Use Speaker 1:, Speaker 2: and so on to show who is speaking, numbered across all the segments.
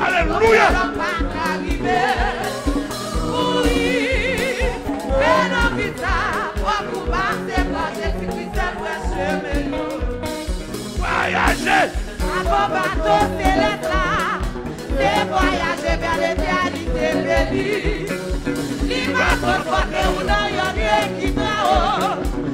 Speaker 1: Aleluya. Voyaje Apo
Speaker 2: bato se let la
Speaker 1: Se voyaje ver l'eternite beli Li bato fote ou nan yon ekita ou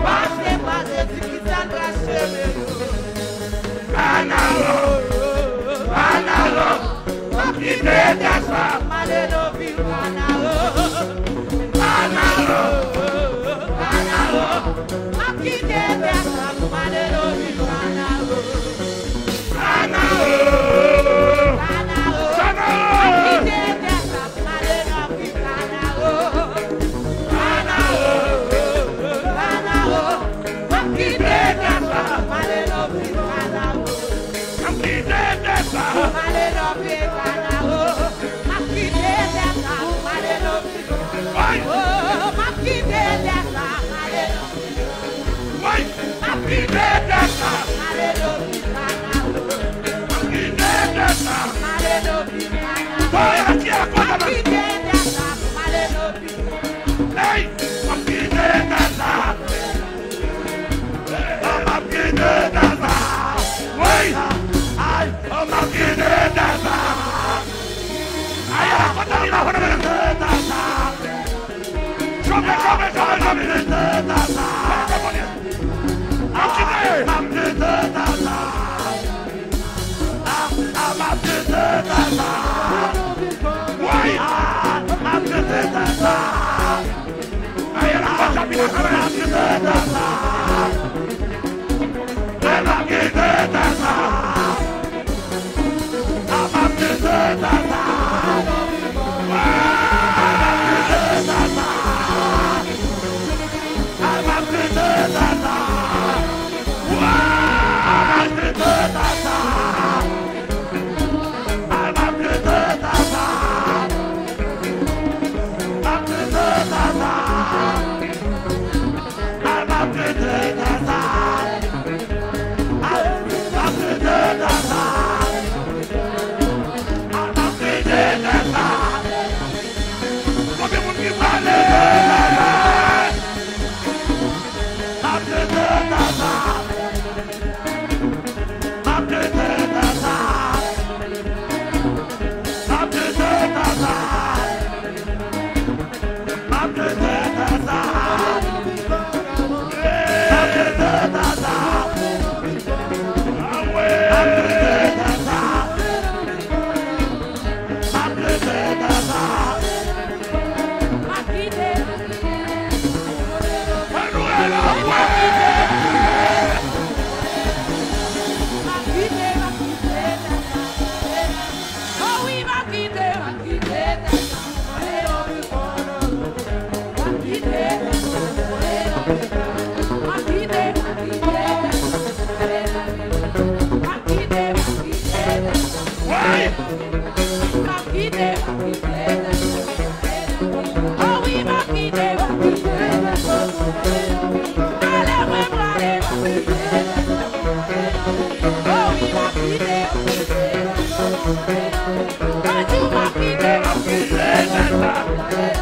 Speaker 1: Let me get that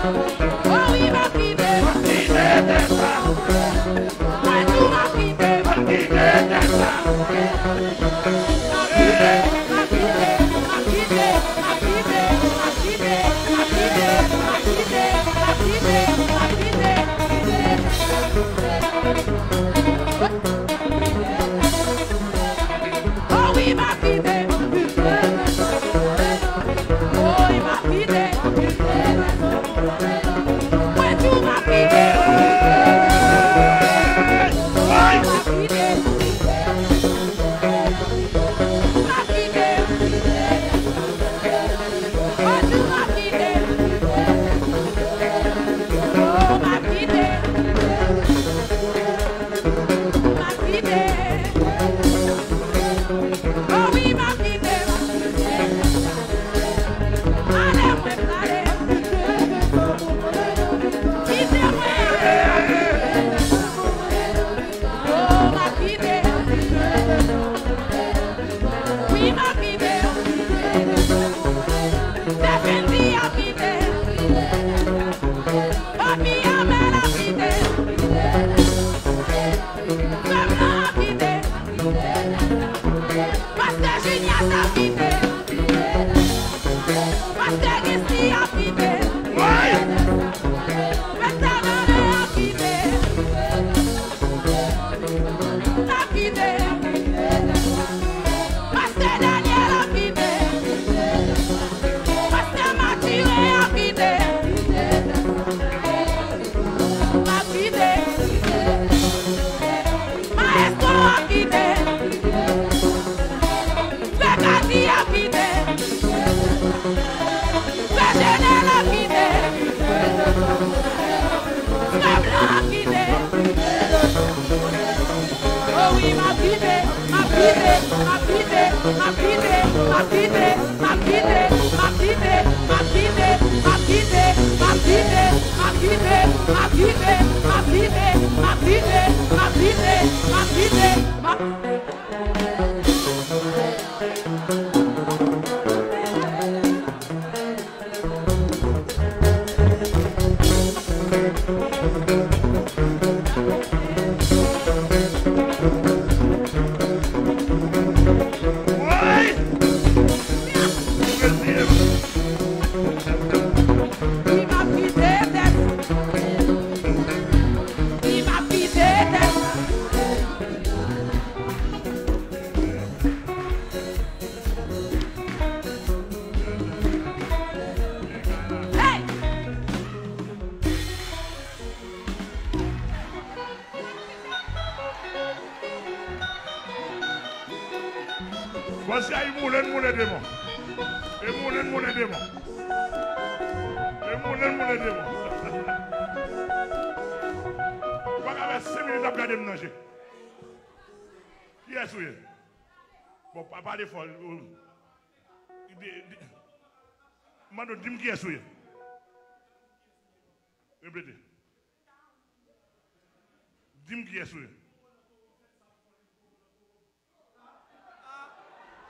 Speaker 1: Thank you. Mando, dim ki esouye. Repete. Dim ki esouye.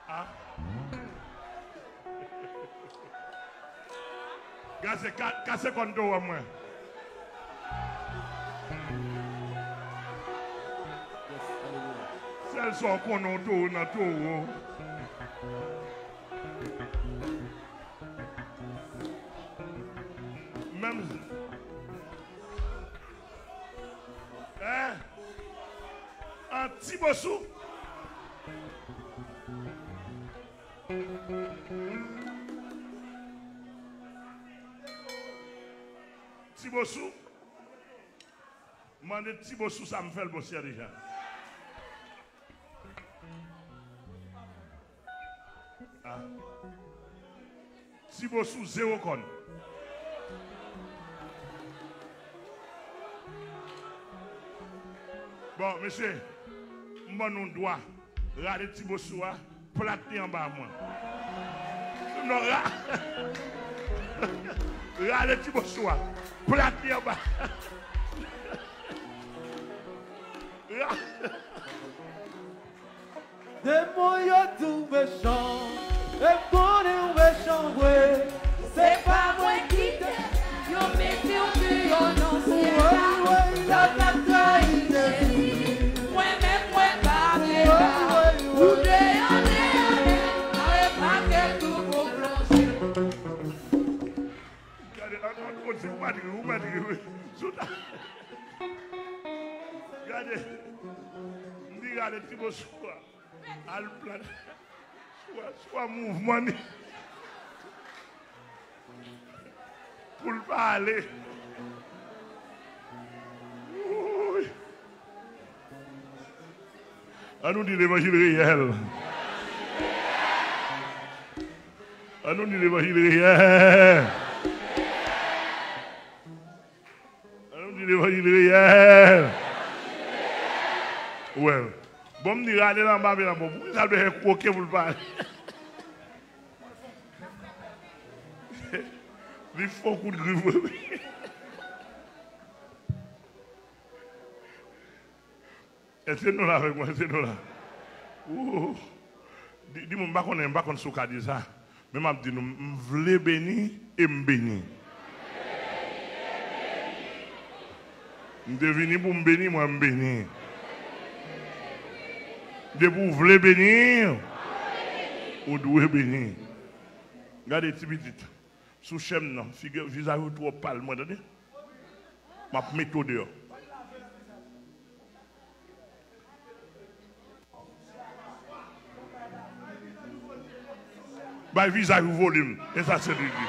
Speaker 1: Ha? Gase, kase kontou wè mwen. Sel son konon tou nan tou wè. mami. Eh? An ti bosou. Ti bosou. Mande ti bosou sa m fel bosya deja. Ah.
Speaker 3: Ti bosou zero kon. Bon, Alors, mese,
Speaker 2: mwen nou dwa rade tibo souwa plate yon ba mwen. Non,
Speaker 3: rade... Rade
Speaker 2: tibo
Speaker 3: souwa
Speaker 2: plate yon
Speaker 1: ba... Demon yo tou vechon E konen vechon we Se pa mwen go soit à plan, soit, soit mouvement pour ne pas aller. On nous dit l'évangile réel. On nous dit l'évangile réel. On nous dit l'évangile. Well. Bom ni rade nan mame nan mou, pou salbe he kwoke pou l'pare. Li fokou d'griv mè. E se nou la vek mwen, se nou la. Ou, di, di mou mbakon e mbakon sou kadi sa. Mè mab di nou, mvle beni e mbeni. Mdevini pou mbeni, mwen mbeni. de vous voulez bénir, ou devez bénir. Regardez, Tibidite, sous chêne, non. visage trop pâle, vous entendez? Ma méthode dehors. Bay visaj ou volim. E sa se di di.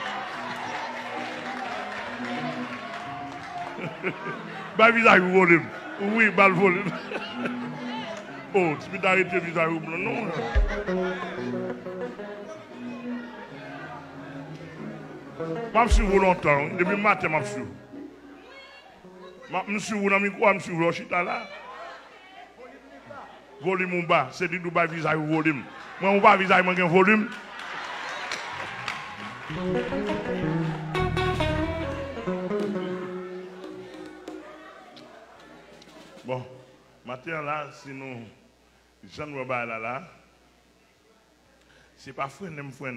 Speaker 1: Bay visaj ou volim. Ou oui, bal volim. Oh, spidarite vizay ou blon nou la. Mab sivou lontan, debi maten mab sivou. Mab msivou nan mi kwa msivou lo chita la. Volim ou ba, se di nou ba vizay ou volim. Mwen ou ba vizay mwen gen volim. Bon, maten la, si nou... Jean nous là là, c'est pas frère, même frère.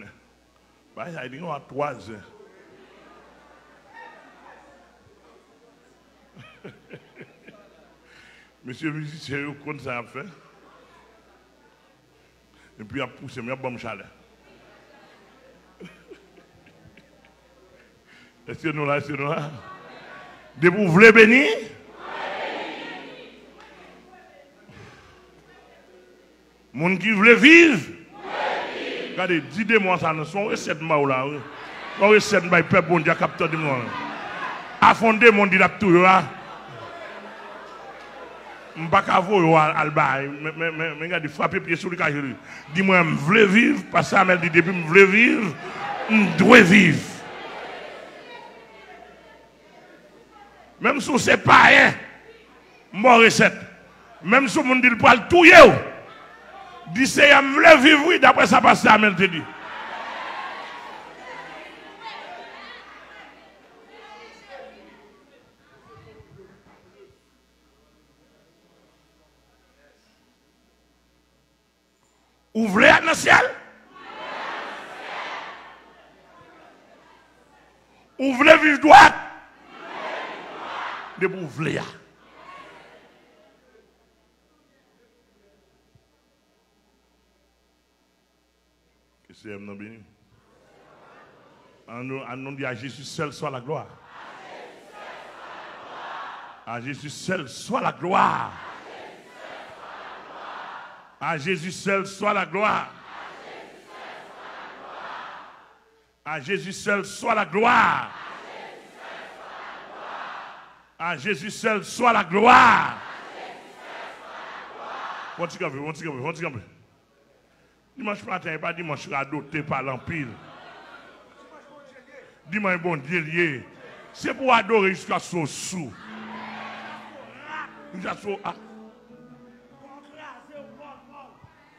Speaker 1: Bah, il a dit, trois heures. Monsieur le musicien, vous compte ça à faire. Et puis, il a poussé, mais il a bon chalet. Est-ce que nous là, est-ce que nous là? De vous voulez bénir? Moun qui veut vivre? Regardez, dis-moi ça, son recette m'a là. Son recette m'a peuple bon Dieu capteur de moi. Affondé mon la tout là. M'baka vo al bay, mais mais mais regarde frapper pied sur le cajou. Dis-moi, je veux vivre parce que ça dit depuis je veux vivre, je dois vivre. Même si c'est pas rien, mon recette. Même si on dit le poil tout yo. Dis c'est je veux vivre oui d'après ça passe ça te dit. Ouvrez dans le ciel. Ouvrez vivre droite. De vous ouvrez. C'est un béni. En nous dit à Jésus seul soit la gloire. À Jésus seul soit la gloire. À Jésus seul soit la gloire. À Jésus seul soit la gloire. À Jésus seul soit la gloire. Continue, continue, continue. Dimanche matin, pa dimanche radote pa l'ampil. Dimanche bon diye liye. Se pou adore jiska sou sou. Jiska sou ak.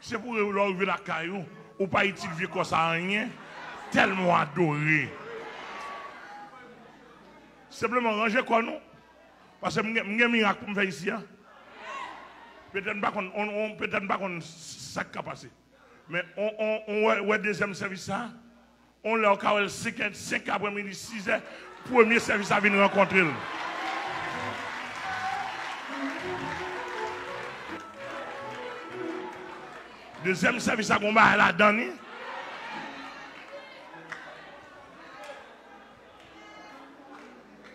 Speaker 1: Se pou lor ve la kayo, ou pa itik ve kosa anyen, telman adore. Sepleman ranger kon nou. Pase mwen mirak pou mwen fe yisi ya. Peten bakon, peten bakon sak ka pase. Mais on on on deuxième service ça. On l'a au 5 5 après-midi 6 heures premier service à venir rencontrer. Deuxième service à combat la donné.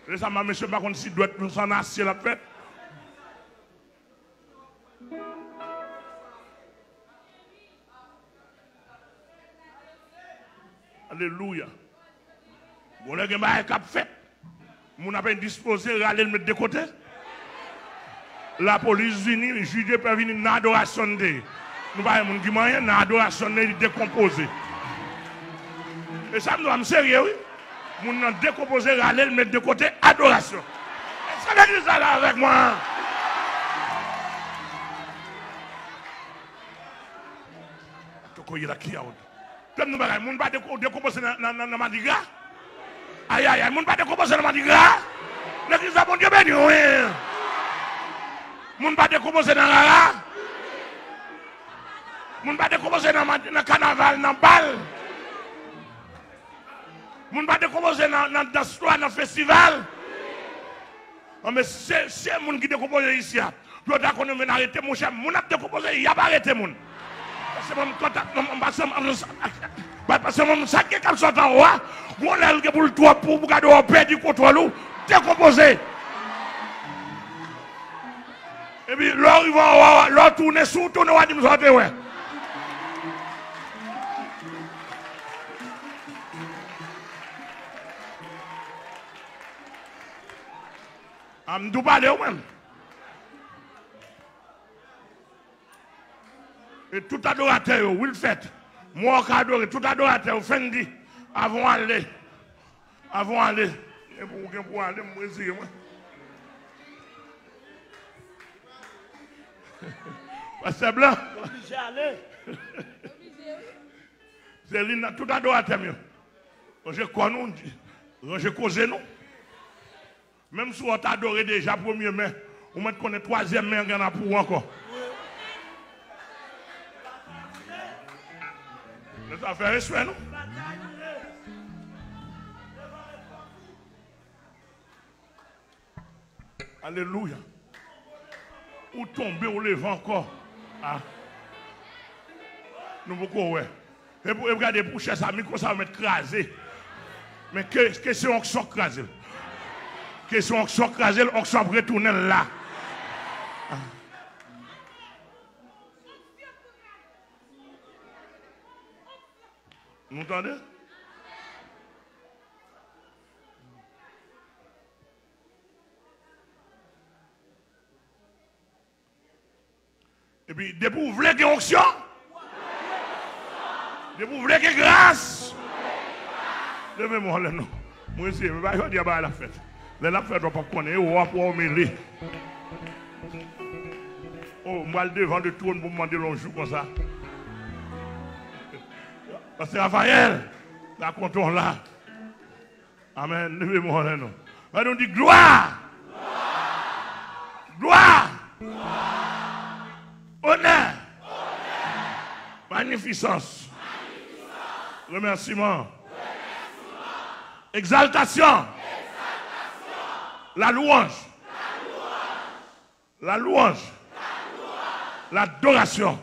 Speaker 1: Récemment, monsieur, par contre, si doit être s'en assier la fête. Alléluia. Bon, là, il y a cap fait? Mon a disposé, aller le mettre de côté. La police vient, le juge peut venir dans l'adoration de nous pas moun qui moyen dans adoration décomposé. Et ça doit me sérieux oui? Moun nan décomposé aller le mettre de côté adoration. Est-ce que vous ça avec moi? Toko yela Comme nous bagay moun pas décomposé dans dans Madiga? Aïe moun pas décomposé dans Madiga? L'église a bon Dieu béni oui. Moun pas décomposé dans la Moun dans le carnaval, dans le bal? Moun dans dans dans le festival? Oh, c'est c'est moun qui décompose ici. Puis on qu'on vient arrêter mon cher, moun a décomposé, il y a Pase mwen kontak mwen, pase mwen sakye, pase mwen sakye kal sotan wwa, mwen lèl ge pou l'twa pou mwen gade wè pè di kontwa lou, dekompose. E bi lò rivan wwa wwa, lò toune sou, toune wwa di mwen sote wè. Am dupa de wèm. Et tout adorateur, oui le fait. Moi, qui adore, tout adorateur, Fendi, avant d'aller, avant d'aller, et pour pour aller, essayer, moi. Pasteur Blanc,
Speaker 4: Obligé aller.
Speaker 1: c'est l'une tout adorateur, mieux. Je connais, je causé nous. Même si on t'a adoré déjà premier mai, on m'a connaît troisième mai, on en a pour encore. Nous avons fait respect, non? Alléluia. Ou tomber ou lever encore. Ah. Nous beaucoup, ouais. Et pour regarder pour chercher ça, micro, ça va mettre crasé. Mais que, question onction crasé. Question onction crasé, onction retourner là. Ah. Vous entendez? Et puis, dès que vous voulez qu'il y ait onction, dès que qu'il y grâce, levez-moi le nom. Moi, je ne vais pas dire à la fête. La fête, on ne pas connaître, on va. Oh, moi, le devant de trône pour demander l'on joue comme ça. Parce que Raphaël, la là. Amen. Levez-moi le nom. On dit gloire. Gloire. Honneur. Magnificence. Remerciement. Exaltation. La louange. La louange. L'adoration.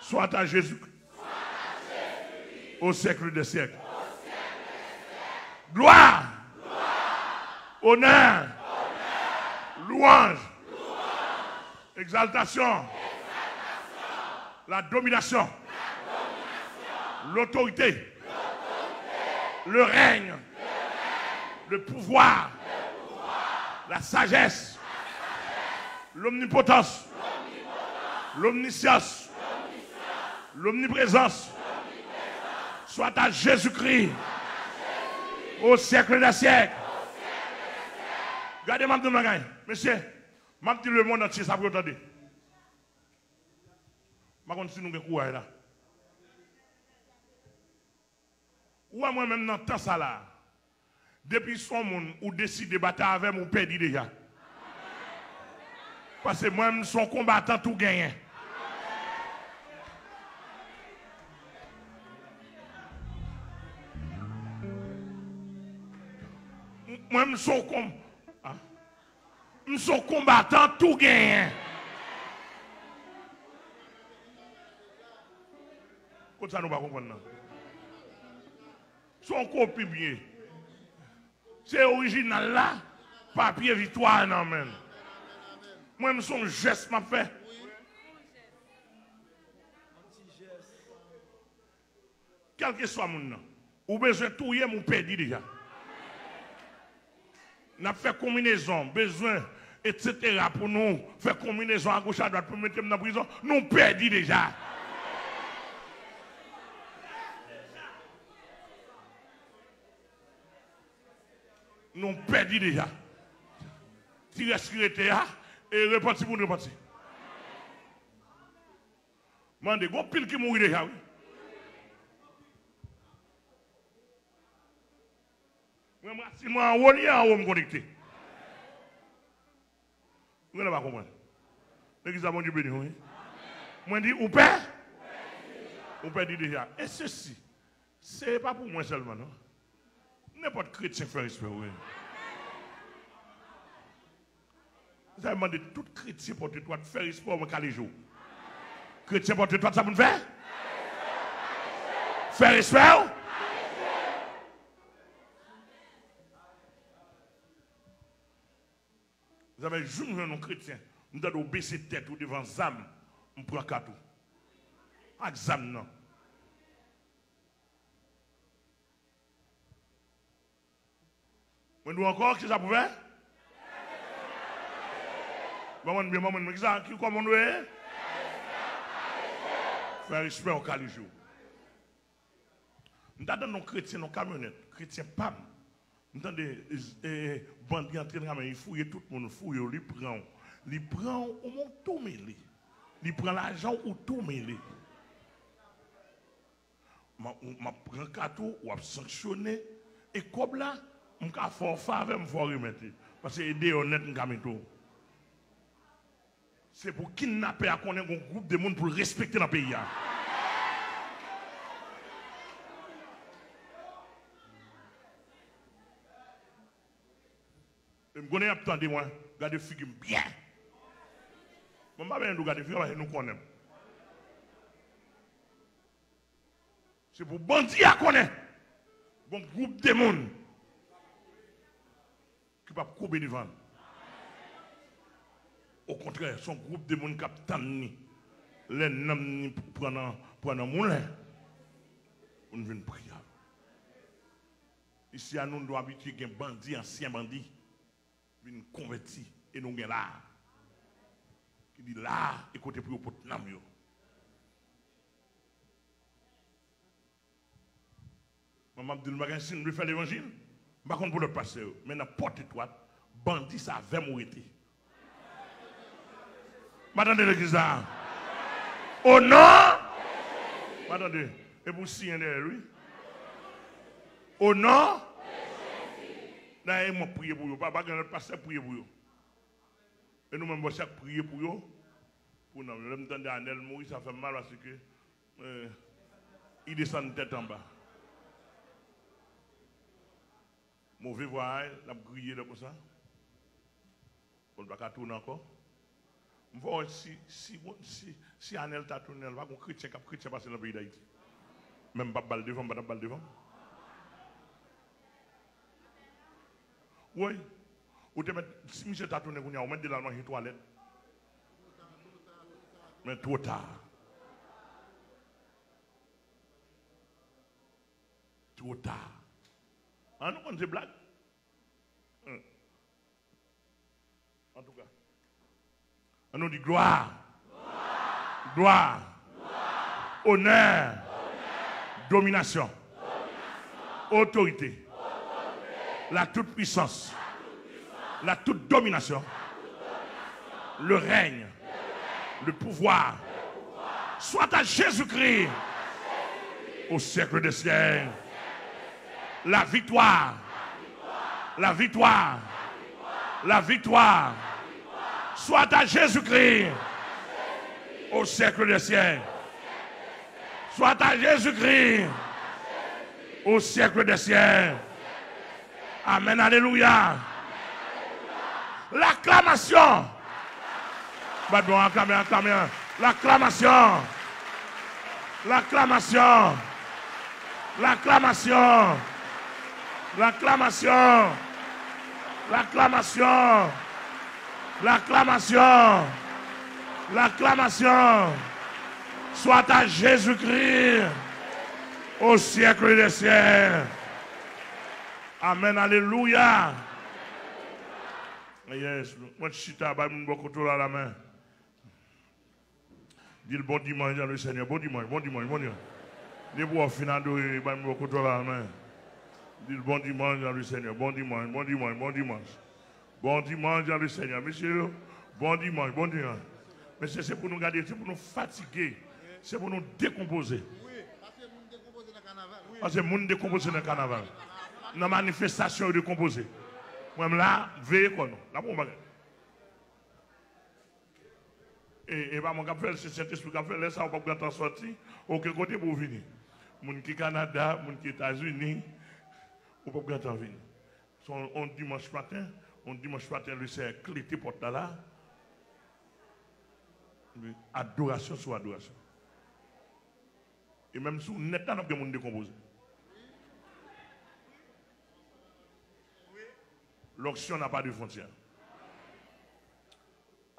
Speaker 1: Soit à Jésus. Au siècle des siècles. Gloire. Honneur. Louange. Exaltation. La domination. L'autorité. Le règne. Le pouvoir. La sagesse. L'omnipotence. L'omniscience. L'omniprésence. Soit à Jésus-Christ. Au siècle des siècles. Regardez, Magagne. Monsieur, je dis le monde entier, ça peut entendre. Je ne sais si nous avons courage là? Ou à moi-même dans temps ça là? Depuis son monde, ou décide de battre avec ou perdu déjà. Parce que moi-même, son combattant tout gagné. Moi-même, son combattant. Nous sommes combattants tout gagné. Comme ça, nous ne comprenons pas. Son copie bien. C'est original là. Papier victoire, non, men. Moi, je son geste m'a fait. Quel que soit mon nom. Ou besoin de tout, ou perdu déjà. N'a fait combinaison, besoin, etc. pour nous faire combinaison à gauche à droite pour mettre dans la prison. Nous perdons déjà. Nous perdons déjà. Tirer secrétaire et repartir pour nous repartir. Mande, go pile qui mourit déjà, oui. Moi, si moi en haut, en haut, me connecté. Vous n'avez pas compris. L'église a bon Dieu béni, oui. Moi, dis, ou père Ou père dit déjà. Et ceci, ce n'est pas pour moi seulement, non? N'importe chrétien fait respect, oui. Vous avez demandé tout chrétien porter toi de faire respect au les jours. Chrétien porter toi, ça vous faire? Faire respect Vous avez joué nos chrétiens. Nous devons baisser tête ou devant Zam. On prend cadeau. Avec Zam, non. Mais nous encore, que ça pouvait? Maman, bien, maman, mais qui ça, qui nous est? Faire respect au. Nous avons nos chrétiens, nos camionnettes, chrétiens PAM. Mtande, eh, e, bandi an tren gaman, yi e fouye tout moun, fouye ou li pran. Li pran ou moun tou mele. Li pran l'ajan ou tou mele. Ma, ma pran kato, wap sanksyonne, e kob la, mka fon fave mfo remete. Pase ide yon net mka meto. Se pou kinnape a konen kon group de moun pou respekte nan peyi ya. Connais attendez moi, regardez figure bien. Je ne vais pas regarder figure nous connaissons. C'est pour bandits à connaître. Bon groupe de monde qui va couper devant. Au contraire, son groupe de monde qui attend les noms prendre un moulin. On vient prier. Ici, à nous, nous doit habituer un bandit, ancien bandit, vin konverti e nou gen la. Ki di la, e kote pou yo pot nam yo. Maman ap di nou bagan sin, nou fè l'évangil, bakon pou lòt pase yo. Men nan pote toat, bandi sa vèm ou ete. M'attendez l'église là. Au nom. M'attendez. Et vous signez, oui. Au nom. Là, m'ont prié pour vous. Papa, quand le pasteur prier pour vous. Et nous-mêmes, chaque prier pour vous. Pour nous. Je me tendais à Anel mourir, ça fait mal parce que. euh, il descend tête en bas. Mauvais voyage, la grillé comme ça. On ne va pas tourner encore. Vois si, si, si, si Anel t'a tourné, il va qu'on chrétien chrétien passer dans le pays d'Haïti. Même pas balle devant, pas balle devant. Oui. Si monsieur t'a tourné, on met de la main toilette. Mais trop tard. Trop tard. Ah c'est blague. Hum. En tout cas. On nous dit gloire. Gloire. Honneur. Domination. Autorité. La toute puissance. La toute domination. Le règne. Le pouvoir. Soit à Jésus-Christ. Au siècle des siècles. La victoire. La victoire. La victoire. Soit à Jésus-Christ. Au siècle des siècles. Soit à Jésus-Christ. Au siècle des siècles. Amen. Alléluia. L'acclamation. Pardon, acclamez, acclamez. L'acclamation. L'acclamation. L'acclamation. L'acclamation. L'acclamation. L'acclamation. L'acclamation. Soit à Jésus-Christ au siècle des siècles. Amen. Alléluia. Yes. Moi, je suis à beaucoup à la main. Dis le bon dimanche dans le Seigneur. Bon dimanche, bon dimanche, bon dimanche. Dis pour finir de beaucoup à la main. Dis le bon dimanche dans le Seigneur. Bon dimanche, bon dimanche, bon dimanche. Bon dimanche dans le Seigneur. Monsieur, bon dimanche, bon dimanche. Mais c'est pour nous garder, c'est pour nous fatiguer. C'est pour nous décomposer.
Speaker 4: Oui, parce que nous décomposons dans le carnaval.
Speaker 1: Parce que décomposé dans le carnaval. La manifestation, il décomposé. Moi-même là, veillez quoi non. Là, pour. Et, et bah, mon faire, c'est cet esprit qui fait, ça, on va pas sortir. Aucun côté pour venir. Moun qui Canada, moun qui États-Unis, on peut pas venir. So, on dimanche matin, on dimanche matin, le c'est clé porte là, Adoration sur adoration. Et même sous net, on a des gens décomposés. L'onction n'a pas de frontière.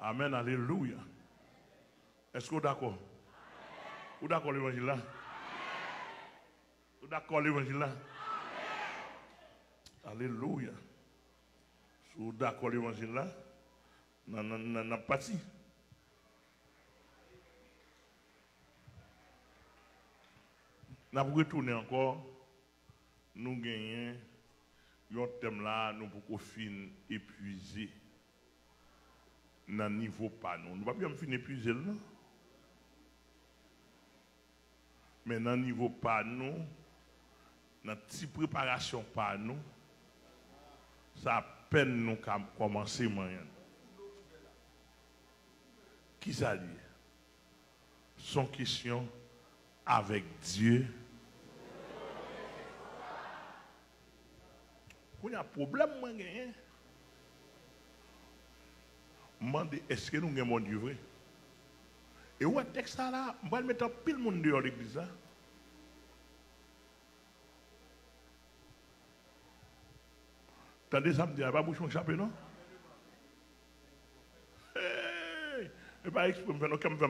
Speaker 1: Amen, alléluia. Est-ce que vous êtes d'accord? Vous êtes d'accord l'évangile là? Vous êtes d'accord l'évangile là? Alléluia. Vous êtes d'accord l'évangile là, nan nan parti. N'a retourner encore nous gagnons un thème là nous pour fin épuisé dans le niveau pas nous. Nous pas bien fin épuisé là. Mais dans le niveau pas nous, dans la petite préparation pas nous, ça a peine nous commencer. Qui ça dit? Son question avec Dieu. Quand il y a un problème, gagné. Demande, est-ce que nous avons mon Dieu vrai? Et où est le texte là? Je vais mettre pile monde dehors l'église. Tendez ça me dit, pas bouchon chapeau, non? Et pas exprès, me faire